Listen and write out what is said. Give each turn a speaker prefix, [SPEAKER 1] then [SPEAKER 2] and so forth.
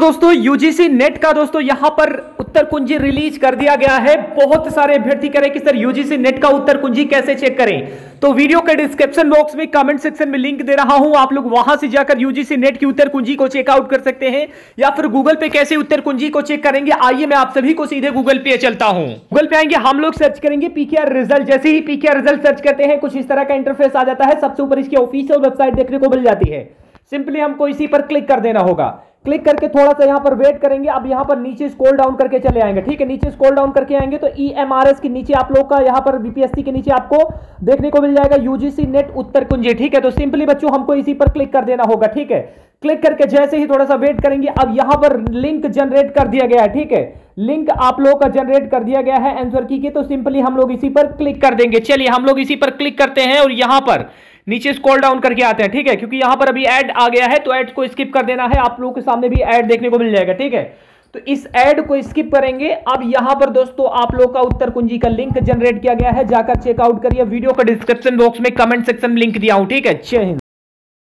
[SPEAKER 1] दोस्तों UGC net का दोस्तों, यहाँ पर उत्तर कुंजी रिलीज़ कर दिया गया है। बहुत सारे अभ्यर्थी करें कि सर यूजीसी नेट का उत्तर कुंजी कैसे चेक करें? तो वीडियो के डिस्क्रिप्शन बॉक्स में कमेंट सेक्शन में लिंक दे रहा हूँ। आप लोग वहाँ से जाकर यूजीसी नेट की उत्तर कुंजी को चेकआउट कर सकते हैं, या फिर गूगल पे कैसे उत्तर कुंजी को चेक करेंगे, आइए मैं आप सभी को सीधे गूगल पे चलता हूँ। गूगल पे आएँगे, हम लोग सर्च करेंगे पीकेआर रिज़ल्ट जैसे ही पीकेआर रिज़ल्ट सर्च करते हैं, कुछ इस तरह का इंटरफेस आ जाता है। सबसे ऊपर इसकी ऑफिशियल वेबसाइट देखने को मिल जाती है। सिंपली हमको इसी पर क्लिक कर देना होगा। क्लिक करके थोड़ा सा यहाँ पर वेट करेंगे। अब यहाँ पर नीचे स्क्रॉल डाउन करके चले आएँगे, ठीक है? नीचे स्क्रॉल डाउन करके आएँगे तो ई एम आर एस के नीचे आप लोग का यहाँ पर बीपीएससी के नीचे आपको देखने को मिल जाएगा यूजीसी नेट उत्तर कुंजी, ठीक है? तो सिंपली बच्चों हमको इसी पर क्लिक कर देना होगा, ठीक है? क्लिक करके जैसे ही थोड़ा सा वेट करेंगे, अब यहाँ पर लिंक जनरेट कर दिया गया है, ठीक है? लिंक आप लोगों का जनरेट कर दिया गया है आंसर की, के तो सिंपली हम लोग इसी पर क्लिक कर देंगे। चलिए, हम लोग इसी पर क्लिक करते हैं और यहाँ पर नीचे स्क्रॉल डाउन करके आते हैं, ठीक है? क्योंकि यहाँ पर अभी एड आ गया है तो ऐड को स्किप कर देना है। आप लोगों के सामने भी एड देखने को मिल जाएगा, ठीक है? तो इस एड को स्किप करेंगे। अब यहाँ पर दोस्तों, आप लोग का उत्तर कुंजी का लिंक जनरेट किया गया है। जाकर चेकआउट करिए। वीडियो का डिस्क्रिप्शन बॉक्स में कमेंट सेक्शन में लिंक दिया हूँ, ठीक है? जय हिंद।